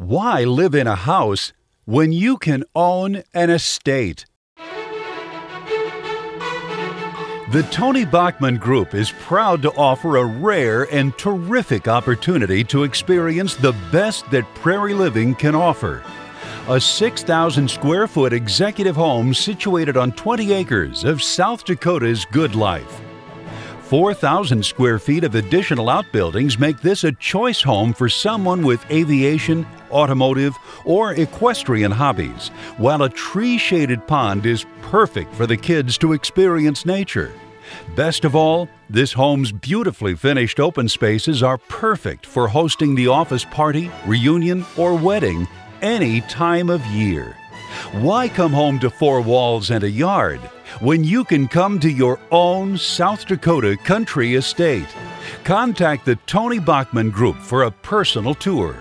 Why live in a house when you can own an estate? The Tony Bachman Group is proud to offer a rare and terrific opportunity to experience the best that prairie living can offer. A 6,000 square foot executive home situated on 20 acres of South Dakota's good life. 4,000 square feet of additional outbuildings make this a choice home for someone with aviation, automotive, or equestrian hobbies, while a tree shaded pond is perfect for the kids to experience nature. Best of all, this home's beautifully finished open spaces are perfect for hosting the office party, reunion, or wedding any time of year. Why come home to four walls and a yard when you can come to your own South Dakota country estate? Contact the Tony Bachman Group for a personal tour.